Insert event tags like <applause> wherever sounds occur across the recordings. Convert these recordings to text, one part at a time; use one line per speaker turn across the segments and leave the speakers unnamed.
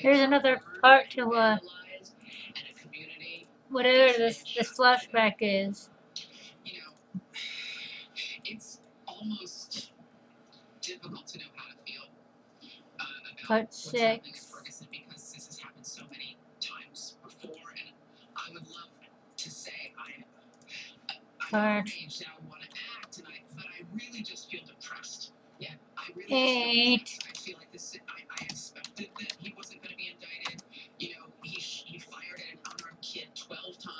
Here's another part to uh, whatever this this flashback is.
You know, it's almost difficult to know how to feel
Part six.
Because this has happened so many times before, and I would love to say I, I'm
Part
at an age that I want to act, but I really just feel depressed. Yeah, I really
Eight.
just feel depressed. I feel like this. I, I expected that he wasn't going to be indicted. You know, he sh- he fired at an unarmed kid twelve times. Uh, she was just that there was not going to be an indictment.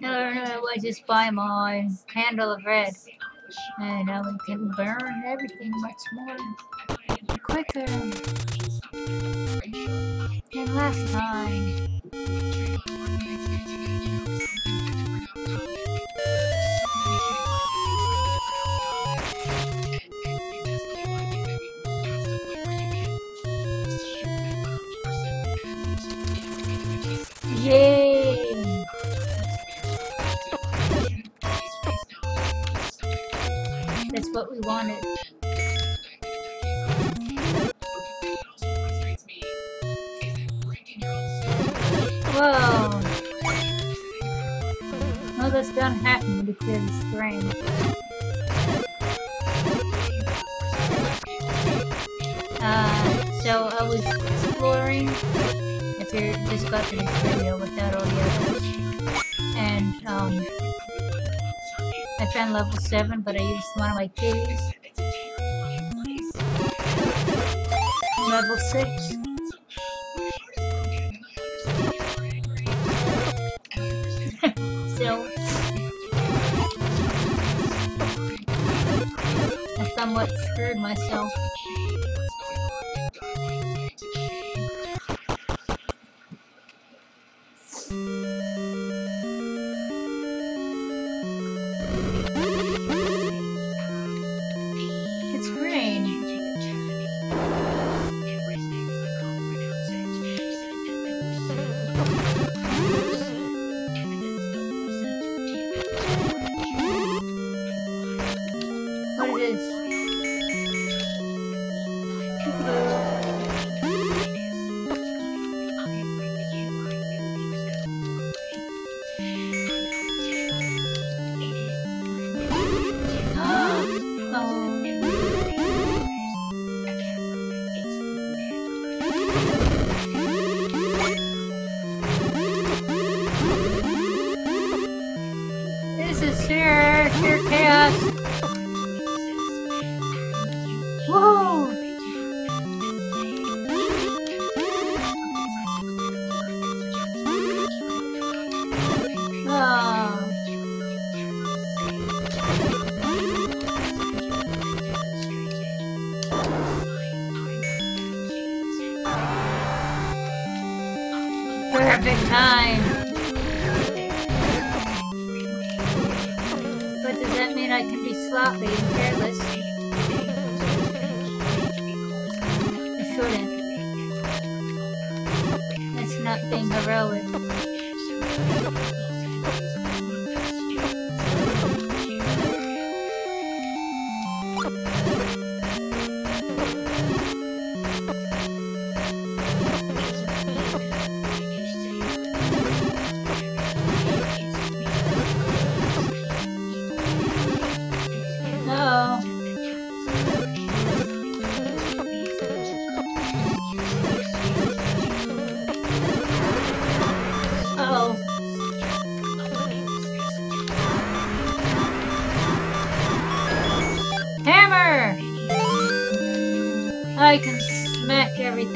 No, no, I just buy my candle of red, and now we can burn everything much more quicker than last time. We wanted. Whoa! Well, that's done happening to clear the screen. Uh, so I was exploring, if you're just to this video without all the others, and um, I found level 7, but I used one of my keys. Level 6. <laughs> Still. I somewhat screwed myself.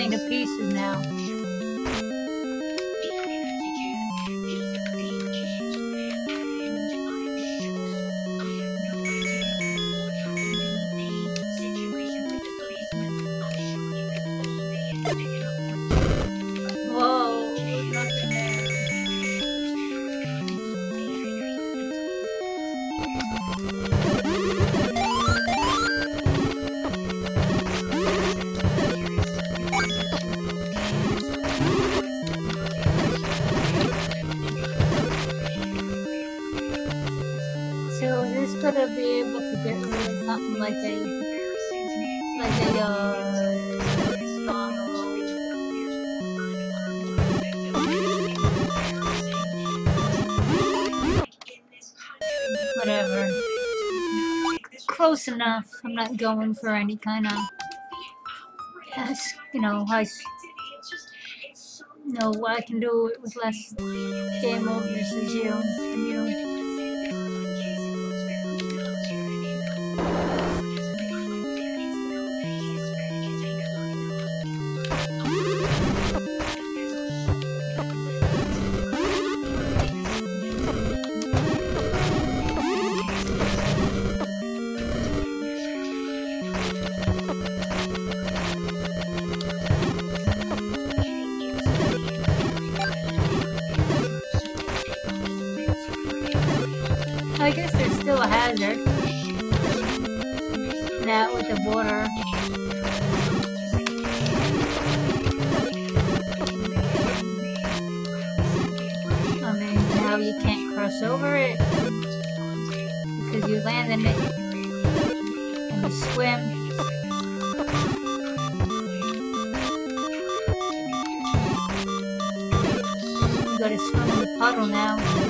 Everything to pieces now. Whatever. Close enough. I'm not going for any kind of, yes, you know, I, no, I can do it with less game overs as you, you. I guess there's still a hazard. That with the water. I mean, now you can't cross over it. Because you land in it. And you swim. You gotta swim in the puddle now.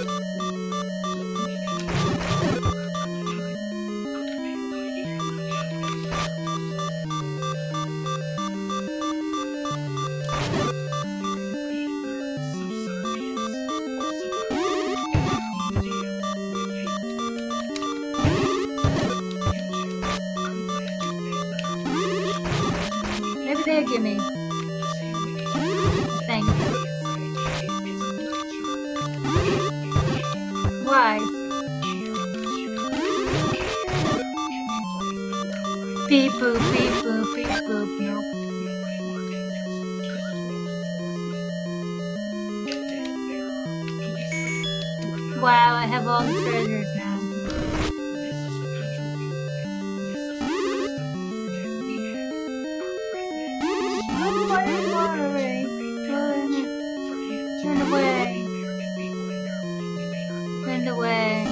Turn away.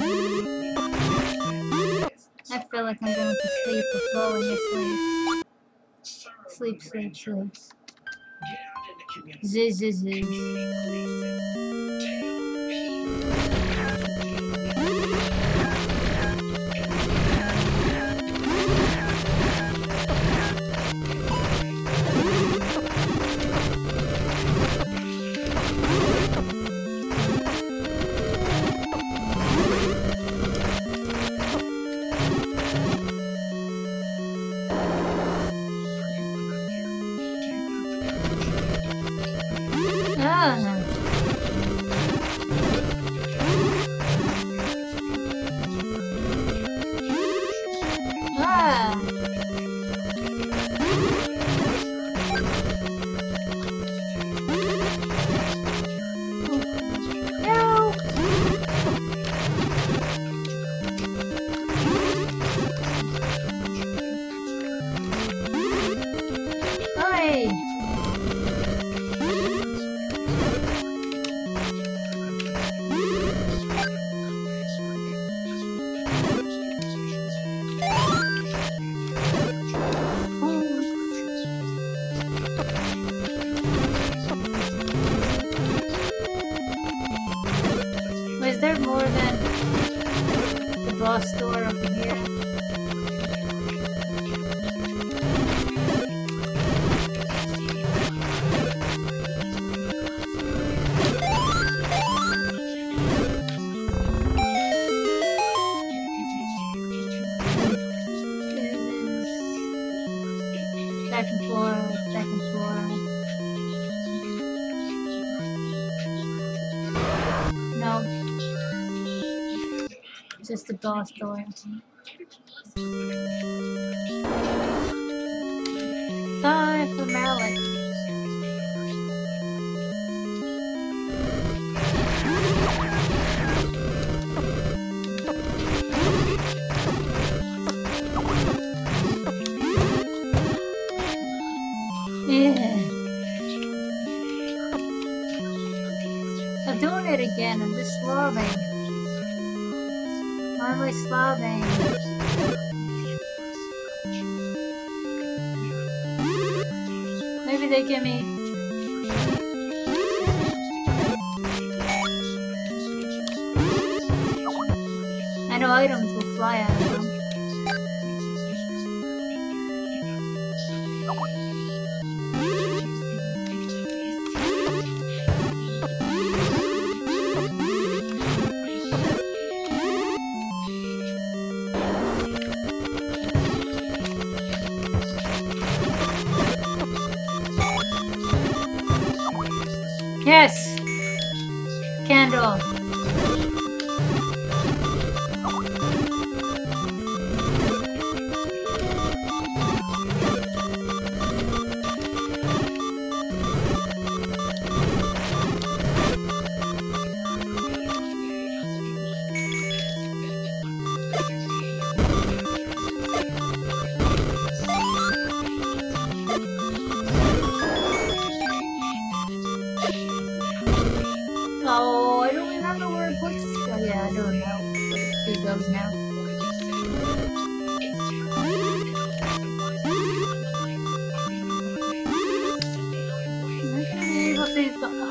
I feel like I'm going to sleep or falling asleep. Sleep, sleep, sleep. Ah. More than the boss door over here? The boss door. Time for Malik. Yeah. I'm doing it again. I'm just slobbing. Why am I slobbing? Maybe they give me.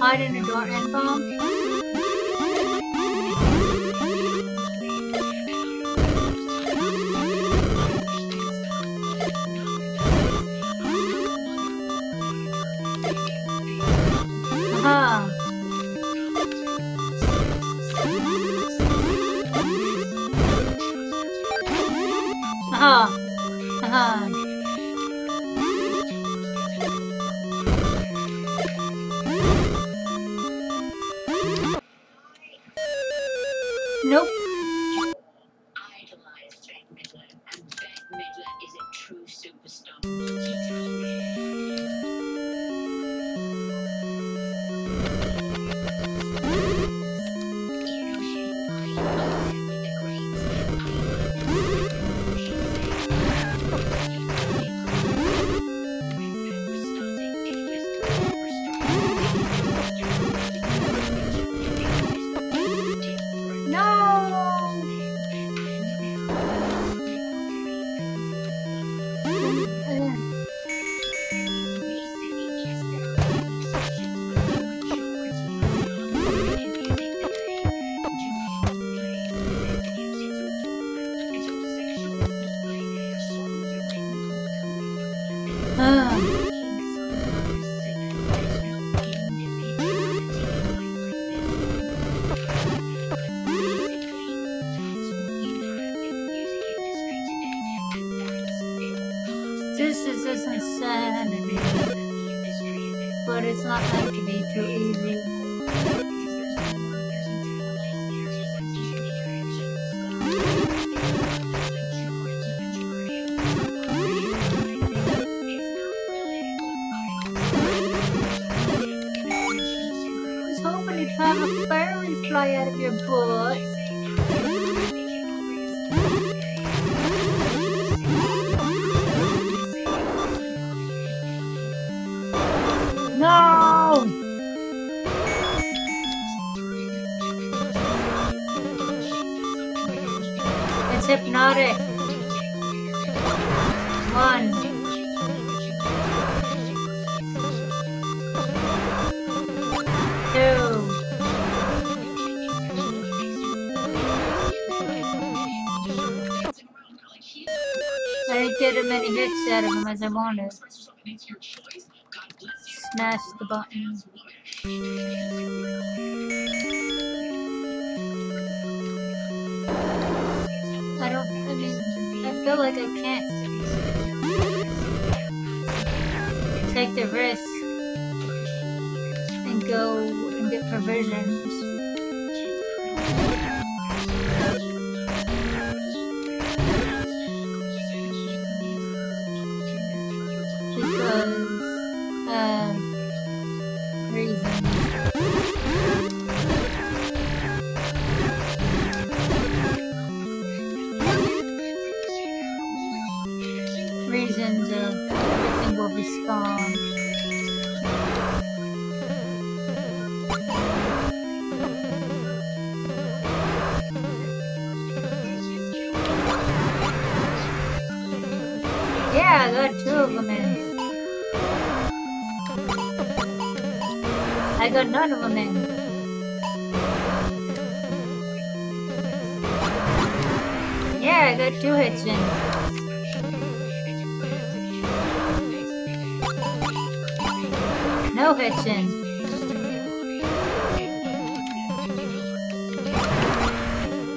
Hide in a door and bomb. Not meant to be too easy. I was hoping you'd have a fairy fly out of your butt. Get as many of him as I wanted. Smash the button. I don't. I mean, I feel like I can't take the risk and go and get provisions. Reasons of everything will be. Yeah, I got two of them in. I got none of them in. Yeah, I got two hits in. In.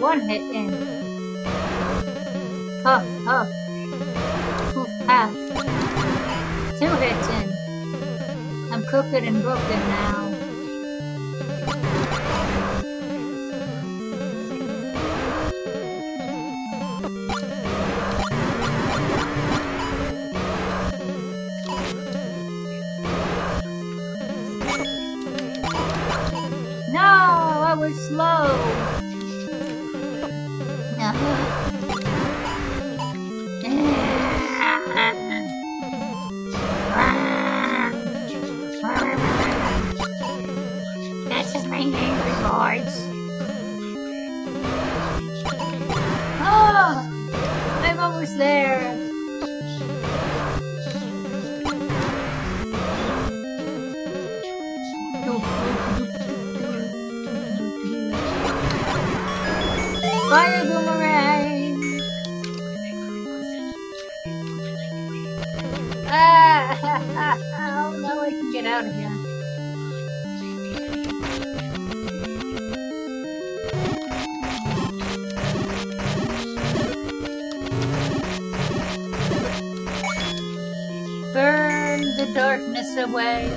One hit in. Huff, huff. Poof, path. Two hits in. I'm crooked and broken now. Slow. <laughs> This is my angry voice. Oh, I'm almost there. Away.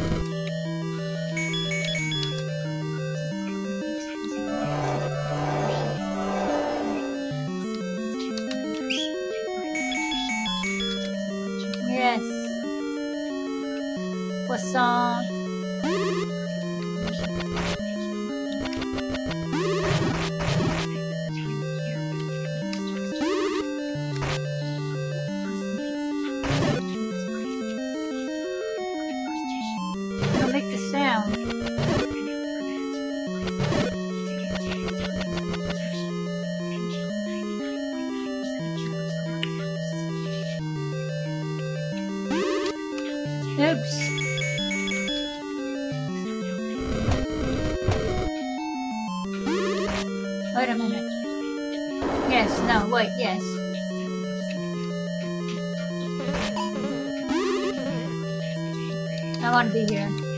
Yes. Croissant. Yes, no, wait, yes. I want to be here.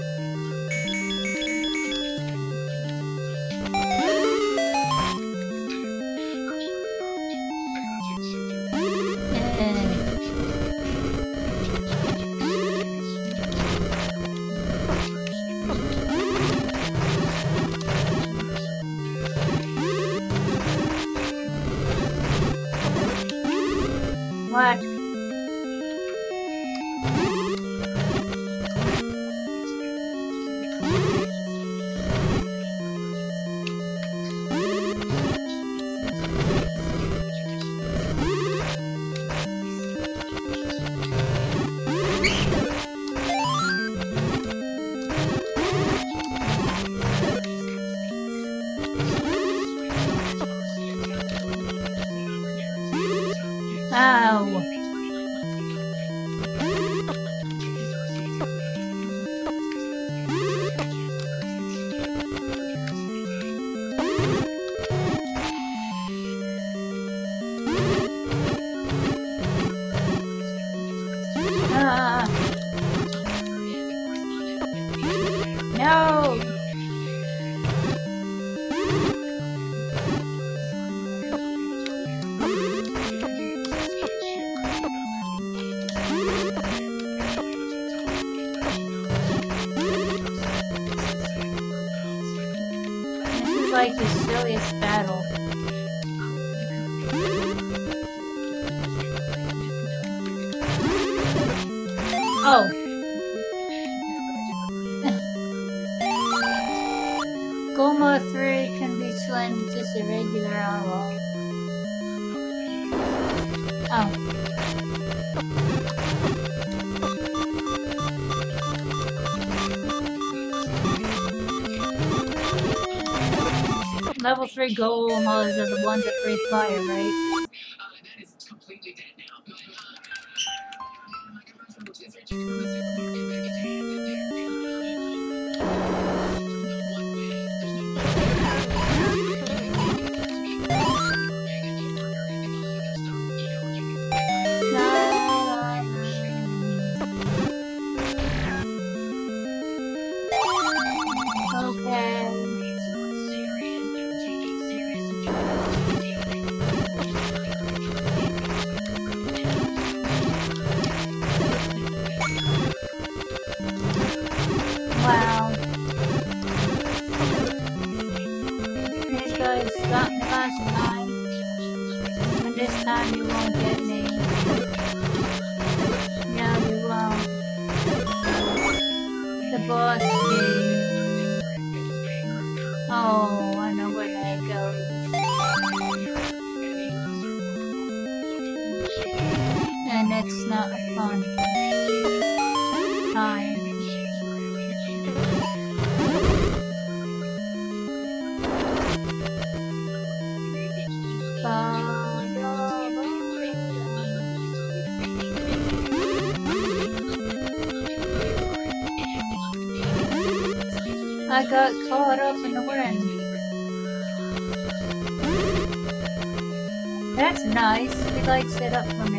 Like Level 3 Gohmas are the ones that breathe fire, right? Me last time. And this time you won't get me. No, you won't. The boss game. Oh, I know where that goes. And it's not fun. I got caught up in the wind. That's nice. He lights it up for me.